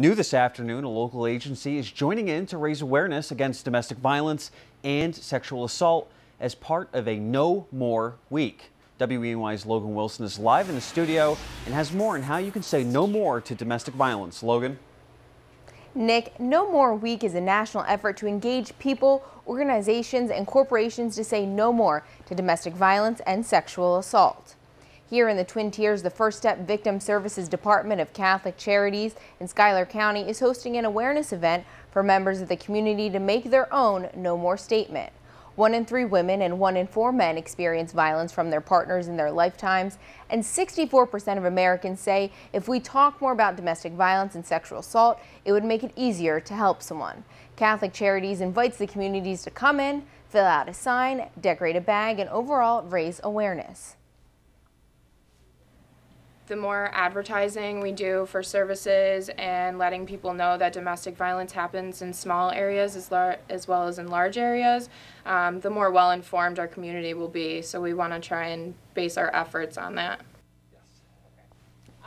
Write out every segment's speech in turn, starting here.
New this afternoon, a local agency is joining in to raise awareness against domestic violence and sexual assault as part of a No More Week. WENY's Logan Wilson is live in the studio and has more on how you can say no more to domestic violence. Logan? Nick, No More Week is a national effort to engage people, organizations, and corporations to say no more to domestic violence and sexual assault. Here in the Twin Tiers, the First Step Victim Services Department of Catholic Charities in Schuyler County is hosting an awareness event for members of the community to make their own No More statement. One in three women and one in four men experience violence from their partners in their lifetimes, and 64% of Americans say if we talk more about domestic violence and sexual assault, it would make it easier to help someone. Catholic Charities invites the communities to come in, fill out a sign, decorate a bag, and overall raise awareness the more advertising we do for services and letting people know that domestic violence happens in small areas as, as well as in large areas, um, the more well informed our community will be. So we want to try and base our efforts on that.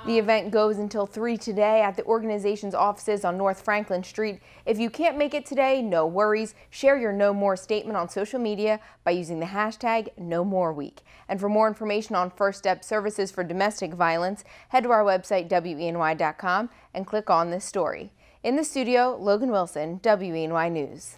The event goes until 3 today at the organization's offices on North Franklin Street. If you can't make it today, no worries. Share your No More statement on social media by using the hashtag No More Week. And for more information on First Step Services for Domestic Violence, head to our website, WENY.com, and click on this story. In the studio, Logan Wilson, WENY News.